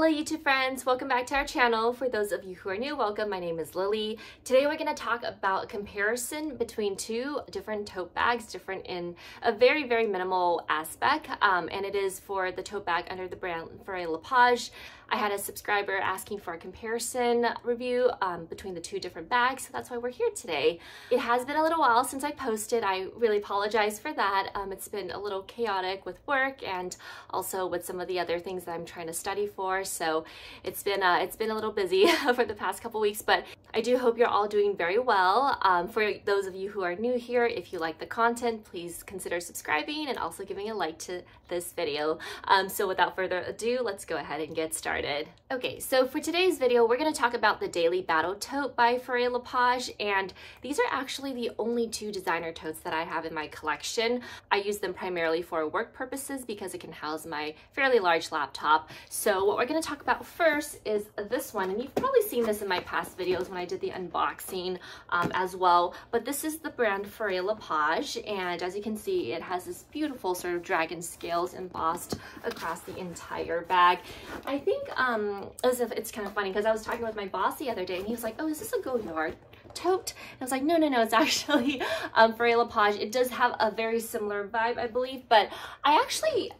Hello YouTube friends, welcome back to our channel. For those of you who are new, welcome. My name is Lily. Today we're going to talk about a comparison between two different tote bags, different in a very, very minimal aspect, um, and it is for the tote bag under the brand Fauré Le Page. I had a subscriber asking for a comparison review um, between the two different bags, so that's why we're here today. It has been a little while since I posted. I really apologize for that. Um, it's been a little chaotic with work and also with some of the other things that I'm trying to study for, so it's been uh, it's been a little busy for the past couple weeks, but I do hope you're all doing very well. Um, for those of you who are new here, if you like the content, please consider subscribing and also giving a like to this video. Um, so without further ado, let's go ahead and get started started. Okay, so for today's video, we're gonna talk about the Daily Battle Tote by Fauré Le Page, and these are actually the only two designer totes that I have in my collection. I use them primarily for work purposes because it can house my fairly large laptop. So what we're gonna talk about first is this one, and you've probably seen this in my past videos when I did the unboxing um, as well, but this is the brand Fauré Le Page, and as you can see, it has this beautiful sort of dragon scales embossed across the entire bag. I think um, as if it's kind of funny because I was talking with my boss the other day and he was like, oh, is this a Goyard? tote. And I was like, no, no, no, it's actually um, Fauré Le Page. It does have a very similar vibe, I believe, but I actually,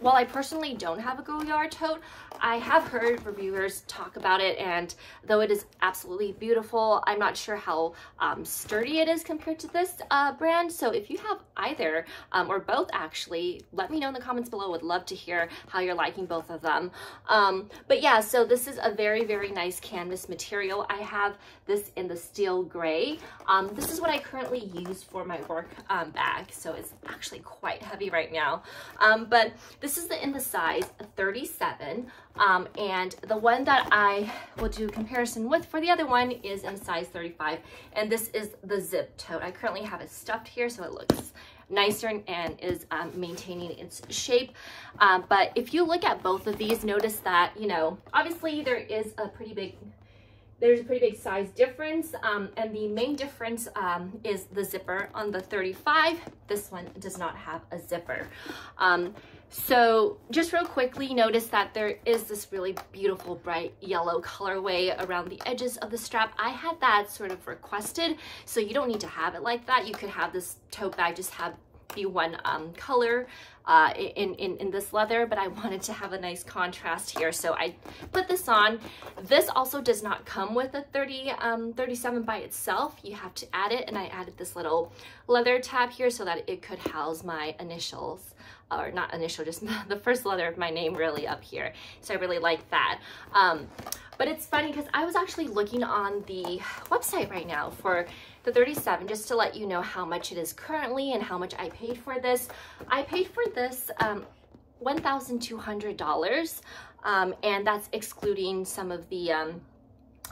while I personally don't have a Goyard tote, I have heard reviewers talk about it and though it is absolutely beautiful, I'm not sure how um, sturdy it is compared to this uh, brand. So if you have either um, or both actually, let me know in the comments below. Would love to hear how you're liking both of them. Um, but yeah, so this is a very, very nice canvas material. I have this in the steel gray. Um, this is what I currently use for my work um, bag. So it's actually quite heavy right now. Um, but this is the, in the size 37. Um, and the one that I will do comparison with for the other one is in size 35. And this is the zip tote. I currently have it stuffed here so it looks nicer and is um, maintaining its shape. Um, but if you look at both of these, notice that, you know, obviously there is a pretty big there's a pretty big size difference um, and the main difference um, is the zipper on the 35 this one does not have a zipper um, so just real quickly, notice that there is this really beautiful bright yellow colorway around the edges of the strap. I had that sort of requested, so you don't need to have it like that. You could have this tote bag just have be one um, color uh, in, in, in this leather, but I wanted to have a nice contrast here. So I put this on. This also does not come with a 30, um, 37 by itself. You have to add it. And I added this little leather tab here so that it could house my initials or not initial, just the first letter of my name really up here. So I really like that. Um, but it's funny because I was actually looking on the website right now for the 37 just to let you know how much it is currently and how much I paid for this. I paid for this um, $1,200 um, and that's excluding some of the um,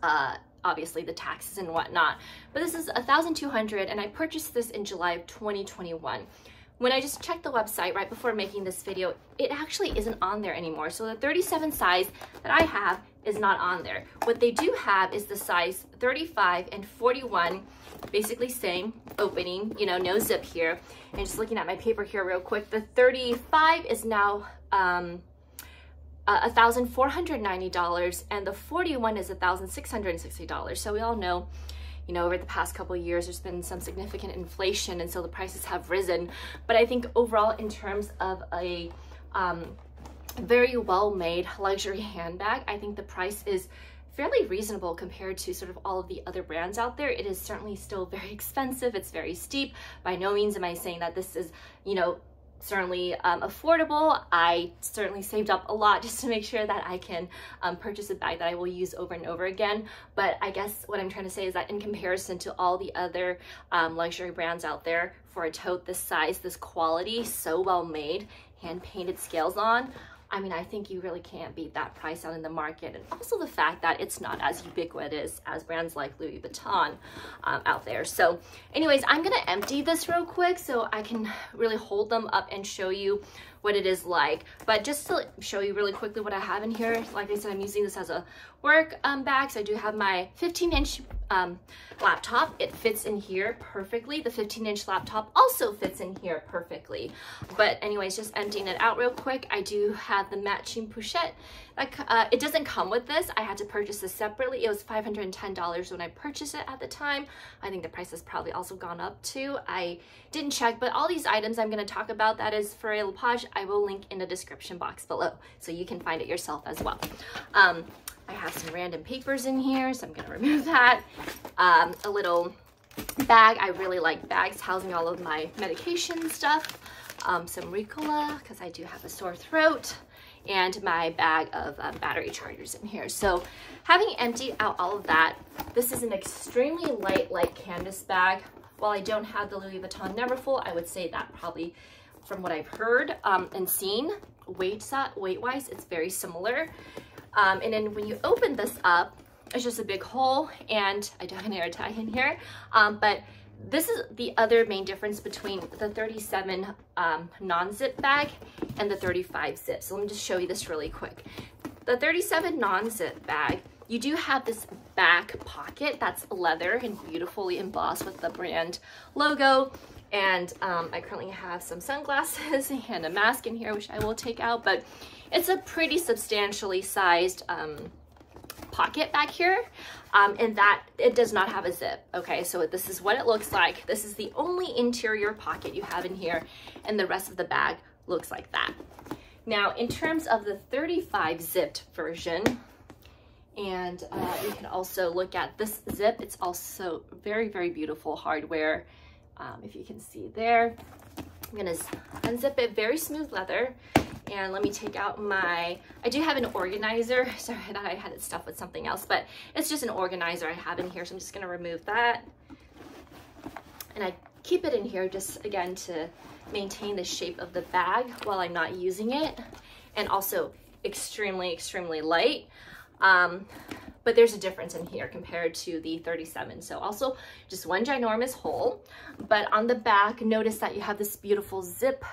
uh, obviously the taxes and whatnot. But this is 1,200, and I purchased this in July of 2021. When I just checked the website right before making this video, it actually isn't on there anymore. So the 37 size that I have is not on there. What they do have is the size 35 and 41, basically same opening, you know, no zip here. And just looking at my paper here real quick, the 35 is now um, $1,490 and the 41 is $1,660. So we all know you know, over the past couple years, there's been some significant inflation and so the prices have risen. But I think overall in terms of a um, very well-made luxury handbag, I think the price is fairly reasonable compared to sort of all of the other brands out there. It is certainly still very expensive. It's very steep. By no means am I saying that this is, you know, certainly um, affordable. I certainly saved up a lot just to make sure that I can um, purchase a bag that I will use over and over again. But I guess what I'm trying to say is that in comparison to all the other um, luxury brands out there for a tote this size, this quality, so well made, hand painted scales on, I mean, I think you really can't beat that price out in the market. And also the fact that it's not as ubiquitous as brands like Louis Vuitton um, out there. So anyways, I'm gonna empty this real quick so I can really hold them up and show you what it is like. But just to show you really quickly what I have in here, like I said, I'm using this as a work um, bag. So I do have my 15 inch um, laptop. It fits in here perfectly. The 15 inch laptop also fits in here perfectly. But anyways, just emptying it out real quick. I do have the matching pochette uh, it doesn't come with this. I had to purchase this separately. It was $510 when I purchased it at the time. I think the price has probably also gone up too. I didn't check, but all these items I'm gonna talk about, that is Fauré Le Page, I will link in the description box below so you can find it yourself as well. Um, I have some random papers in here, so I'm gonna remove that. Um, a little bag. I really like bags housing all of my medication stuff. Um, some Ricola, because I do have a sore throat and my bag of um, battery chargers in here. So having emptied out all of that, this is an extremely light, light canvas bag. While I don't have the Louis Vuitton Neverfull, I would say that probably from what I've heard um, and seen, weight weight-wise, it's very similar. Um, and then when you open this up, it's just a big hole and I don't have an air tag in here, um, but this is the other main difference between the 37 um, non-zip bag and the 35 zip. So let me just show you this really quick. The 37 non-zip bag, you do have this back pocket that's leather and beautifully embossed with the brand logo. And um, I currently have some sunglasses and a mask in here, which I will take out, but it's a pretty substantially sized um, pocket back here um, and that it does not have a zip. Okay, so this is what it looks like. This is the only interior pocket you have in here and the rest of the bag looks like that. Now, in terms of the 35 zipped version, and uh, you can also look at this zip. It's also very, very beautiful hardware. Um, if you can see there, I'm gonna unzip it, very smooth leather. And let me take out my, I do have an organizer. Sorry, I thought I had it stuffed with something else, but it's just an organizer I have in here. So I'm just gonna remove that. And I keep it in here just again to maintain the shape of the bag while I'm not using it. And also extremely, extremely light. Um, but there's a difference in here compared to the 37. So also just one ginormous hole, but on the back, notice that you have this beautiful zip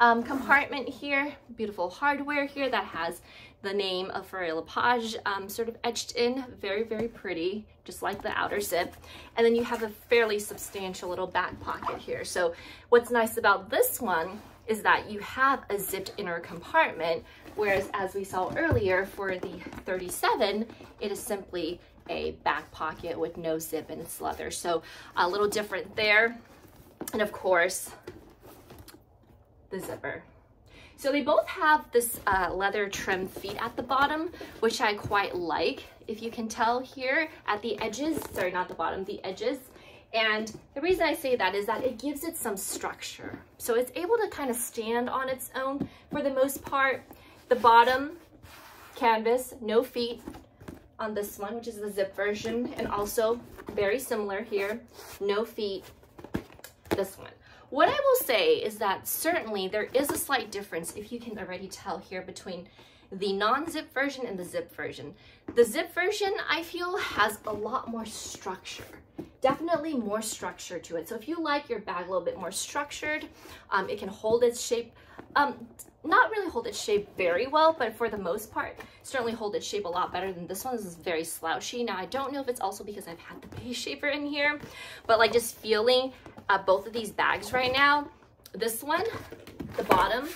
um, compartment here, beautiful hardware here that has the name of Fauré Le Page um, sort of etched in, very, very pretty, just like the outer zip. And then you have a fairly substantial little back pocket here. So what's nice about this one is that you have a zipped inner compartment, whereas as we saw earlier for the 37, it is simply a back pocket with no zip and it's leather. So a little different there. And of course, the zipper. So they both have this uh, leather trim feet at the bottom, which I quite like. If you can tell here at the edges, sorry, not the bottom, the edges. And the reason I say that is that it gives it some structure. So it's able to kind of stand on its own for the most part. The bottom canvas, no feet on this one, which is the zip version. And also very similar here, no feet, this one. What I will say is that certainly there is a slight difference, if you can already tell here, between the non-zip version and the zip version. The zip version, I feel, has a lot more structure. Definitely more structure to it. So if you like your bag a little bit more structured, um, it can hold its shape um, not really hold its shape very well, but for the most part, certainly hold its shape a lot better than this one. This is very slouchy. Now, I don't know if it's also because I've had the base shaper in here, but like just feeling uh, both of these bags right now, this one, the bottom,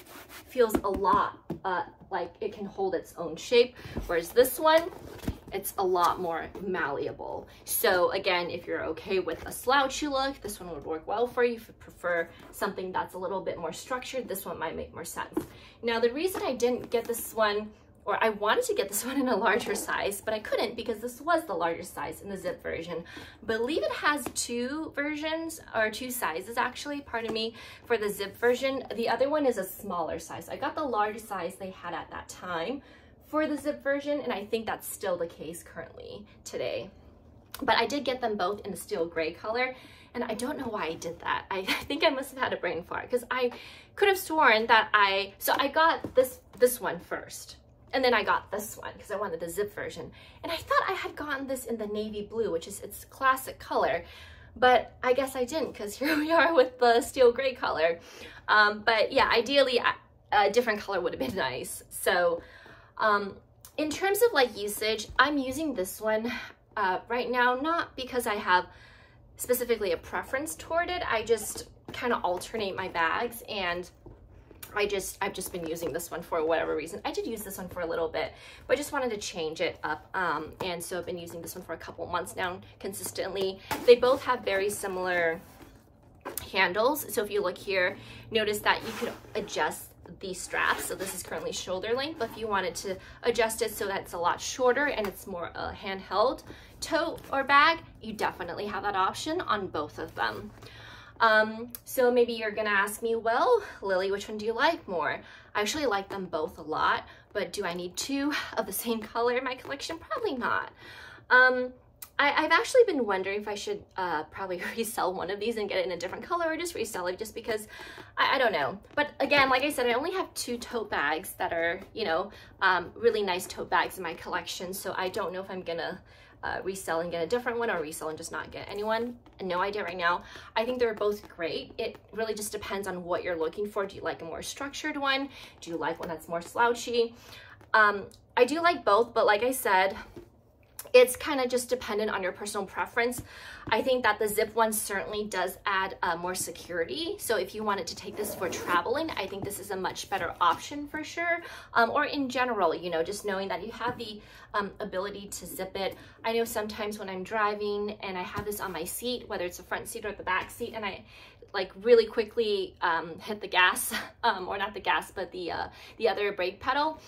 feels a lot uh, like it can hold its own shape, whereas this one, it's a lot more malleable. So again, if you're okay with a slouchy look, this one would work well for you. If you prefer something that's a little bit more structured, this one might make more sense. Now, the reason I didn't get this one or I wanted to get this one in a larger size, but I couldn't because this was the larger size in the zip version. believe it has two versions or two sizes actually, pardon me, for the zip version. The other one is a smaller size. I got the large size they had at that time for the zip version, and I think that's still the case currently today. But I did get them both in the steel gray color, and I don't know why I did that. I, I think I must have had a brain fart because I could have sworn that I, so I got this, this one first. And then I got this one because I wanted the zip version. And I thought I had gotten this in the navy blue, which is its classic color. But I guess I didn't because here we are with the steel gray color. Um, but yeah, ideally a different color would have been nice. So um, in terms of like usage, I'm using this one uh, right now, not because I have specifically a preference toward it. I just kind of alternate my bags and I just, I've just been using this one for whatever reason. I did use this one for a little bit, but I just wanted to change it up. Um, and so I've been using this one for a couple months now consistently. They both have very similar handles. So if you look here, notice that you could adjust the straps. So this is currently shoulder length, but if you wanted to adjust it so that it's a lot shorter and it's more a handheld tote or bag, you definitely have that option on both of them. Um, so maybe you're gonna ask me, well, Lily, which one do you like more? I actually like them both a lot, but do I need two of the same color in my collection? Probably not. Um, I, have actually been wondering if I should uh, probably resell one of these and get it in a different color or just resell it just because I, I, don't know. But again, like I said, I only have two tote bags that are, you know, um, really nice tote bags in my collection. So I don't know if I'm gonna uh, resell and get a different one or resell and just not get anyone. No idea right now. I think they're both great. It really just depends on what you're looking for. Do you like a more structured one? Do you like one that's more slouchy? Um, I do like both, but like I said, it's kind of just dependent on your personal preference. I think that the zip one certainly does add uh, more security. So if you wanted to take this for traveling, I think this is a much better option for sure. Um, or in general, you know, just knowing that you have the um, ability to zip it. I know sometimes when I'm driving and I have this on my seat, whether it's the front seat or the back seat, and I like really quickly um, hit the gas, um, or not the gas, but the, uh, the other brake pedal,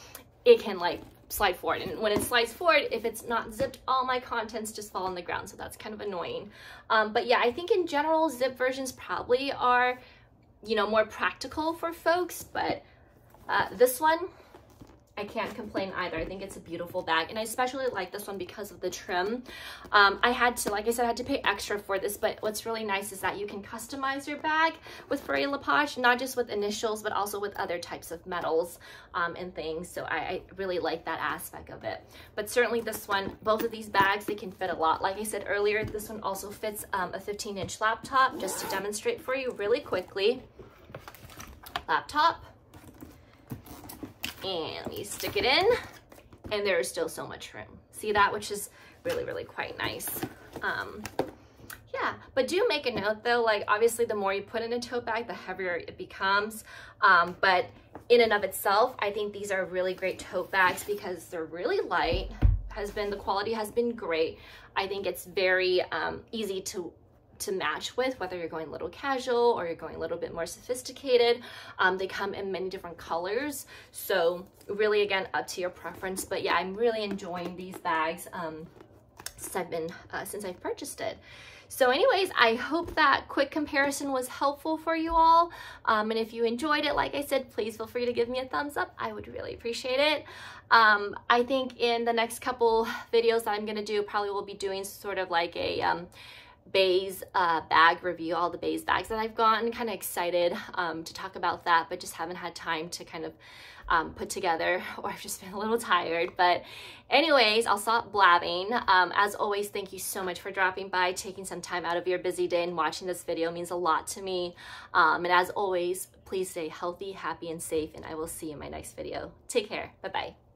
it can like slide forward. And when it slides forward, if it's not zipped, all my contents just fall on the ground. So that's kind of annoying. Um, but yeah, I think in general, zip versions probably are, you know, more practical for folks. But uh, this one, I can't complain either. I think it's a beautiful bag and I especially like this one because of the trim. Um, I had to, like I said, I had to pay extra for this, but what's really nice is that you can customize your bag with Fauré Le Page, not just with initials, but also with other types of metals um, and things. So I, I, really like that aspect of it. But certainly this one, both of these bags, they can fit a lot. Like I said earlier, this one also fits um, a 15 inch laptop, just to demonstrate for you really quickly. Laptop and me stick it in and there is still so much room. See that, which is really, really quite nice. Um, yeah, but do make a note though, like obviously the more you put in a tote bag, the heavier it becomes. Um, but in and of itself, I think these are really great tote bags because they're really light, has been, the quality has been great. I think it's very um, easy to to match with, whether you're going a little casual or you're going a little bit more sophisticated. Um, they come in many different colors. So really, again, up to your preference. But yeah, I'm really enjoying these bags um, since I've been, uh, since I've purchased it. So anyways, I hope that quick comparison was helpful for you all. Um, and if you enjoyed it, like I said, please feel free to give me a thumbs up. I would really appreciate it. Um, I think in the next couple videos that I'm to do, probably we'll be doing sort of like a um, Béis uh, bag review, all the Béis bags that I've gotten. Kind of excited um, to talk about that, but just haven't had time to kind of um, put together or I've just been a little tired. But anyways, I'll stop blabbing. Um, as always, thank you so much for dropping by, taking some time out of your busy day and watching this video it means a lot to me. Um, and as always, please stay healthy, happy, and safe, and I will see you in my next video. Take care. Bye-bye.